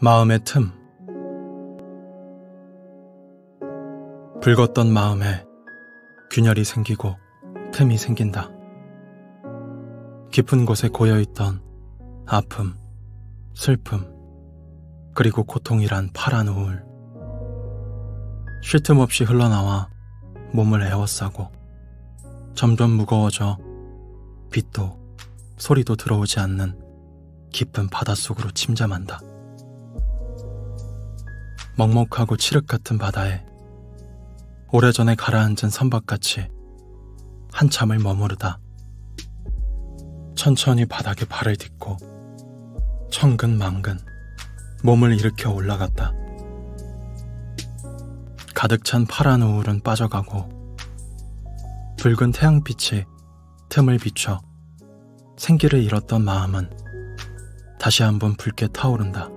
마음의 틈 붉었던 마음에 균열이 생기고 틈이 생긴다. 깊은 곳에 고여있던 아픔, 슬픔, 그리고 고통이란 파란 우울. 쉴 틈 없이 흘러나와 몸을 에워싸고 점점 무거워져 빛도 소리도 들어오지 않는 깊은 바닷속으로 침잠한다. 먹먹하고 칠흑 같은 바다에 오래전에 가라앉은 선박같이 한참을 머무르다 천천히 바닥에 발을 딛고 천근만근 몸을 일으켜 올라갔다. 가득 찬 파란 우울은 빠져가고 붉은 태양빛이 틈을 비춰 생기를 잃었던 마음은 다시 한번 붉게 타오른다.